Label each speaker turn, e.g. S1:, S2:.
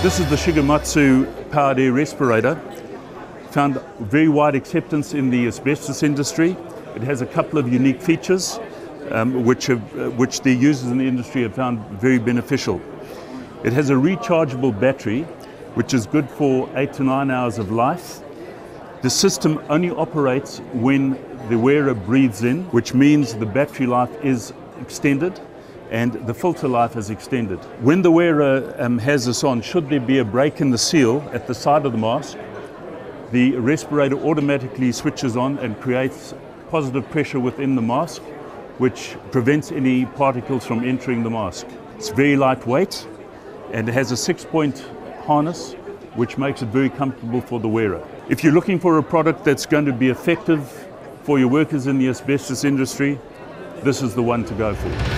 S1: This is the Shigematsu powered air respirator. Found very wide acceptance in the asbestos industry. It has a couple of unique features um, which, have, uh, which the users in the industry have found very beneficial. It has a rechargeable battery which is good for eight to nine hours of life. The system only operates when the wearer breathes in, which means the battery life is extended and the filter life is extended. When the wearer um, has this on, should there be a break in the seal at the side of the mask, the respirator automatically switches on and creates positive pressure within the mask, which prevents any particles from entering the mask. It's very lightweight and it has a six point harness, which makes it very comfortable for the wearer. If you're looking for a product that's going to be effective for your workers in the asbestos industry, this is the one to go for.